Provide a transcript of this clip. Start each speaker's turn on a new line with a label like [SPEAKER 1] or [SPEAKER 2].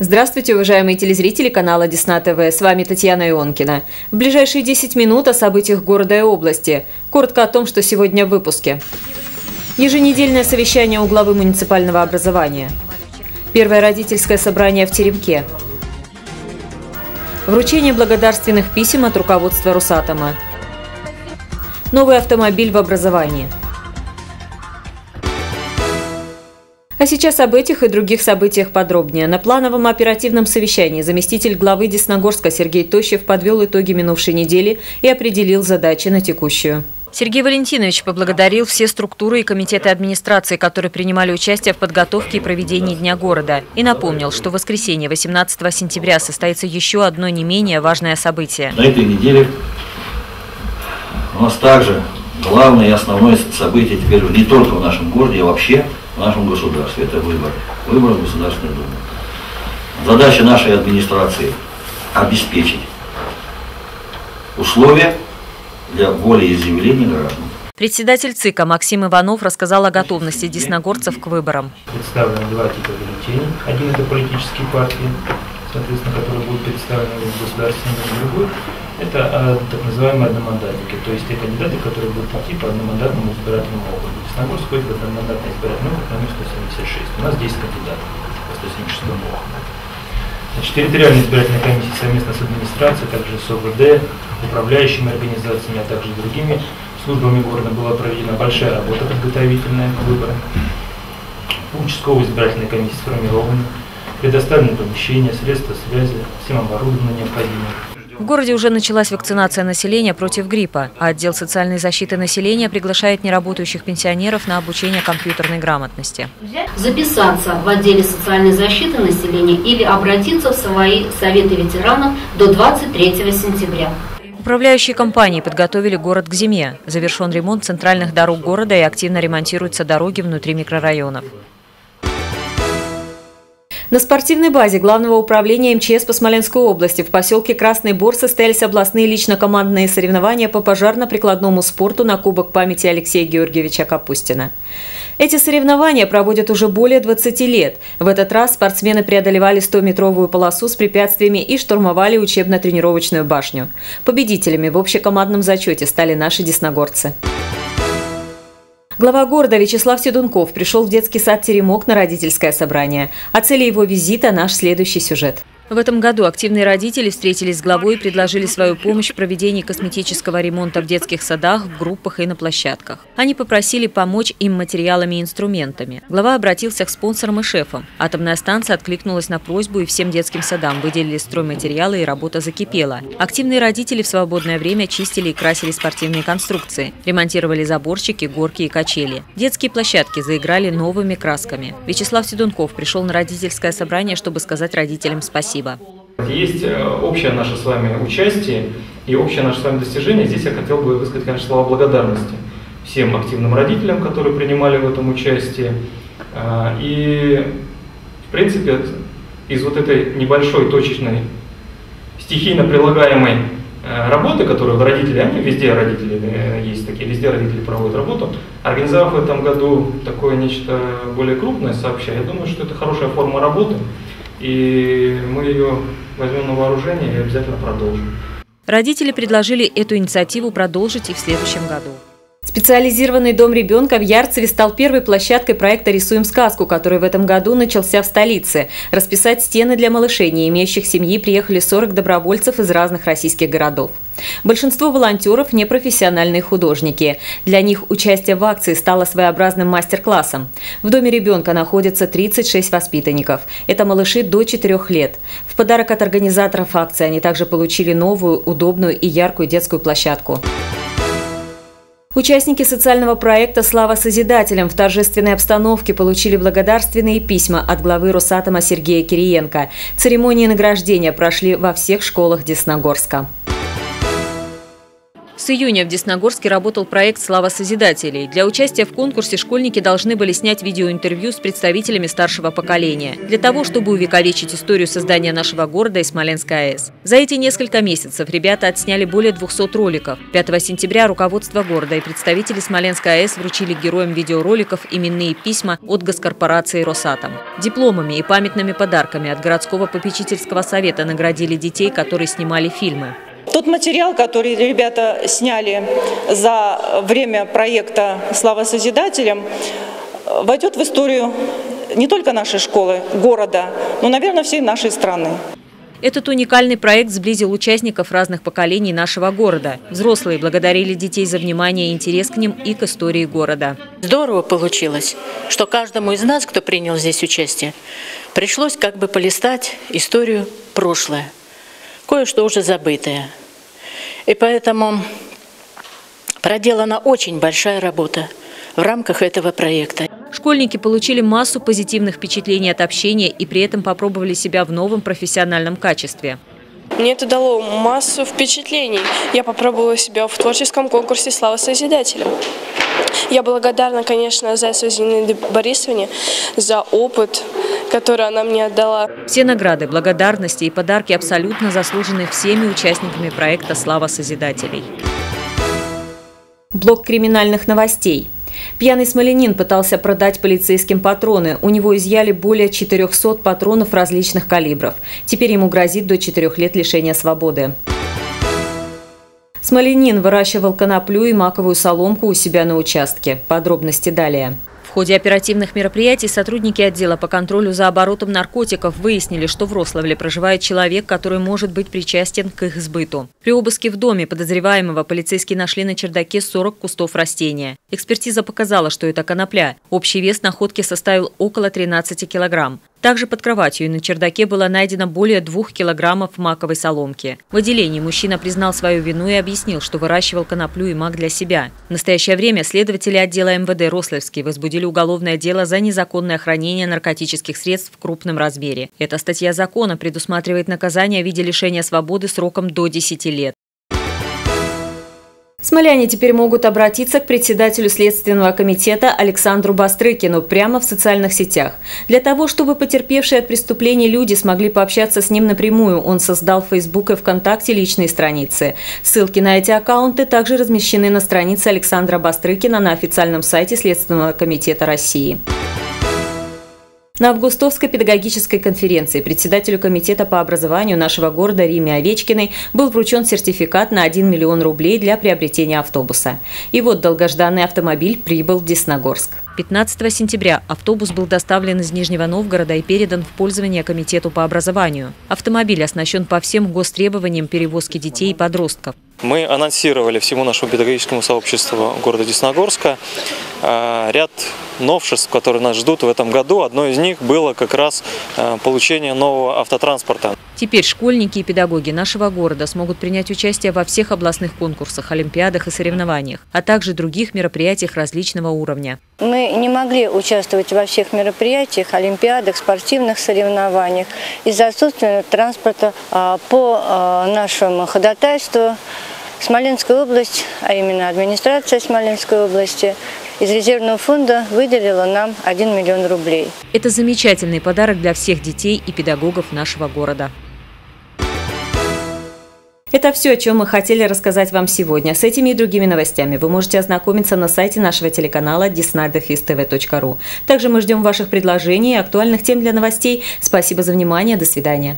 [SPEAKER 1] Здравствуйте, уважаемые телезрители канала Десна ТВ. С вами Татьяна Ионкина. В ближайшие 10 минут о событиях города и области. Коротко о том, что сегодня в выпуске. Еженедельное совещание у главы муниципального образования. Первое родительское собрание в Теремке. Вручение благодарственных писем от руководства Русатома. Новый автомобиль в образовании – А сейчас об этих и других событиях подробнее. На плановом оперативном совещании заместитель главы Десногорска Сергей Тощев подвел итоги минувшей недели и определил задачи на текущую. Сергей Валентинович поблагодарил все структуры и комитеты администрации, которые принимали участие в подготовке и проведении Дня города, и напомнил, что в воскресенье 18 сентября состоится еще одно не менее важное событие.
[SPEAKER 2] На этой неделе у нас также главное и основное событие теперь не только в нашем городе, а вообще в нашем государстве. Это выбор. Выбор в Государственной Думе. Задача нашей администрации – обеспечить условия для волеизъявления граждан.
[SPEAKER 1] Председатель ЦИКа Максим Иванов рассказал о готовности десногорцев к выборам.
[SPEAKER 3] Представлены два типа бюллетеней. Один – это политические партии, соответственно, которые будут представлены в государственном, другой – это а, так называемые одномандатники, то есть те кандидаты, которые будут идти по одномандатному избирательному округу. Десногорск входит в одномандатный избирательный округ номер 176. У нас 10 кандидатов по 176 округу. Значит, территориальная избирательная комиссия совместно с администрацией, также с ОВД, управляющими организациями, а также другими службами города была проведена большая работа подготовительная к выборам. Участковая избирательная комиссия сформирована предоставлены помещения, средства связи, всем оборудование необходимое.
[SPEAKER 1] В городе уже началась вакцинация населения против гриппа, а отдел социальной защиты населения приглашает неработающих пенсионеров на обучение компьютерной грамотности.
[SPEAKER 4] Записаться в отделе социальной защиты населения или обратиться в свои советы ветеранов до 23 сентября.
[SPEAKER 1] Управляющие компании подготовили город к зиме. Завершен ремонт центральных дорог города и активно ремонтируются дороги внутри микрорайонов. На спортивной базе Главного управления МЧС по Смоленской области в поселке Красный Бор состоялись областные лично-командные соревнования по пожарно-прикладному спорту на Кубок памяти Алексея Георгиевича Капустина. Эти соревнования проводят уже более 20 лет. В этот раз спортсмены преодолевали 100-метровую полосу с препятствиями и штурмовали учебно-тренировочную башню. Победителями в общекомандном зачете стали наши десногорцы. Глава города Вячеслав Седунков пришел в детский сад «Теремок» на родительское собрание. О цели его визита наш следующий сюжет. В этом году активные родители встретились с главой и предложили свою помощь в проведении косметического ремонта в детских садах, в группах и на площадках. Они попросили помочь им материалами и инструментами. Глава обратился к спонсорам и шефам. Атомная станция откликнулась на просьбу и всем детским садам выделили стройматериалы и работа закипела. Активные родители в свободное время чистили и красили спортивные конструкции, ремонтировали заборчики, горки и качели. Детские площадки заиграли новыми красками. Вячеслав Седунков пришел на родительское собрание, чтобы сказать родителям спасибо Спасибо.
[SPEAKER 3] Есть э, общее наше с вами участие и общее наше с вами достижение. Здесь я хотел бы высказать, конечно, слова благодарности всем активным родителям, которые принимали в этом участие. А, и, в принципе, из вот этой небольшой, точечной, стихийно прилагаемой э, работы, которую родители, они везде родители э, есть такие, везде родители проводят работу, организовав в этом году такое нечто более крупное сообща, я думаю, что это хорошая форма работы и мы ее возьмем на вооружение и обязательно продолжим.
[SPEAKER 1] Родители предложили эту инициативу продолжить и в следующем году. Специализированный дом ребенка в Ярцеве стал первой площадкой проекта «Рисуем сказку», который в этом году начался в столице. Расписать стены для малышей, не имеющих семьи, приехали 40 добровольцев из разных российских городов. Большинство волонтеров – непрофессиональные художники. Для них участие в акции стало своеобразным мастер-классом. В доме ребенка находится 36 воспитанников. Это малыши до 4 лет. В подарок от организаторов акции они также получили новую, удобную и яркую детскую площадку. Участники социального проекта «Слава Созидателям» в торжественной обстановке получили благодарственные письма от главы Росатома Сергея Кириенко. Церемонии награждения прошли во всех школах Десногорска. С июня в Десногорске работал проект «Слава Созидателей». Для участия в конкурсе школьники должны были снять видеоинтервью с представителями старшего поколения, для того, чтобы увековечить историю создания нашего города и Смоленской АЭС. За эти несколько месяцев ребята отсняли более 200 роликов. 5 сентября руководство города и представители Смоленской АЭС вручили героям видеороликов именные письма от госкорпорации «Росатом». Дипломами и памятными подарками от городского попечительского совета наградили детей, которые снимали фильмы.
[SPEAKER 5] Тот материал, который ребята сняли за время проекта «Слава Созидателям», войдет в историю не только нашей школы, города, но, наверное, всей нашей страны.
[SPEAKER 1] Этот уникальный проект сблизил участников разных поколений нашего города. Взрослые благодарили детей за внимание и интерес к ним и к истории города.
[SPEAKER 6] Здорово получилось, что каждому из нас, кто принял здесь участие, пришлось как бы полистать историю прошлое, кое-что уже забытое. И поэтому проделана очень большая работа в рамках этого проекта.
[SPEAKER 1] Школьники получили массу позитивных впечатлений от общения и при этом попробовали себя в новом профессиональном качестве.
[SPEAKER 7] Мне это дало массу впечатлений. Я попробовала себя в творческом конкурсе «Слава Созидателям». Я благодарна, конечно, за Зинаиде Борисовне за опыт, который она мне отдала.
[SPEAKER 1] Все награды, благодарности и подарки абсолютно заслужены всеми участниками проекта «Слава Созидателей». Блок криминальных новостей. Пьяный смоленин пытался продать полицейским патроны. У него изъяли более 400 патронов различных калибров. Теперь ему грозит до 4 лет лишения свободы. Смоленин выращивал коноплю и маковую соломку у себя на участке. Подробности далее. Ходе оперативных мероприятий сотрудники отдела по контролю за оборотом наркотиков выяснили, что в Рославле проживает человек, который может быть причастен к их сбыту. При обыске в доме подозреваемого полицейские нашли на чердаке 40 кустов растения. Экспертиза показала, что это конопля. Общий вес находки составил около 13 килограмм. Также под кроватью и на чердаке было найдено более двух килограммов маковой соломки. В отделении мужчина признал свою вину и объяснил, что выращивал коноплю и мак для себя. В настоящее время следователи отдела МВД Рославский возбудили уголовное дело за незаконное хранение наркотических средств в крупном размере. Эта статья закона предусматривает наказание в виде лишения свободы сроком до 10 лет. Смоляне теперь могут обратиться к председателю Следственного комитета Александру Бастрыкину прямо в социальных сетях. Для того, чтобы потерпевшие от преступлений люди смогли пообщаться с ним напрямую, он создал в Facebook и ВКонтакте личные страницы. Ссылки на эти аккаунты также размещены на странице Александра Бастрыкина на официальном сайте Следственного комитета России. На Августовской педагогической конференции председателю комитета по образованию нашего города Риме Овечкиной был вручен сертификат на 1 миллион рублей для приобретения автобуса. И вот долгожданный автомобиль прибыл в Десногорск. 15 сентября автобус был доставлен из Нижнего Новгорода и передан в пользование Комитету по образованию. Автомобиль оснащен по всем гостребованиям перевозки детей и подростков.
[SPEAKER 8] Мы анонсировали всему нашему педагогическому сообществу города Десногорска а, ряд новшеств, которые нас ждут в этом году. Одно из них было как раз а, получение нового автотранспорта.
[SPEAKER 1] Теперь школьники и педагоги нашего города смогут принять участие во всех областных конкурсах, олимпиадах и соревнованиях, а также других мероприятиях различного уровня.
[SPEAKER 9] Мы не могли участвовать во всех мероприятиях, олимпиадах, спортивных соревнованиях из-за отсутствия транспорта а, по нашему ходатайству. Смоленская область, а именно администрация Смоленской области, из резервного фонда выделила нам 1 миллион рублей.
[SPEAKER 1] Это замечательный подарок для всех детей и педагогов нашего города. Это все, о чем мы хотели рассказать вам сегодня. С этими и другими новостями вы можете ознакомиться на сайте нашего телеканала disnadefistv.ru. Также мы ждем ваших предложений и актуальных тем для новостей. Спасибо за внимание. До свидания.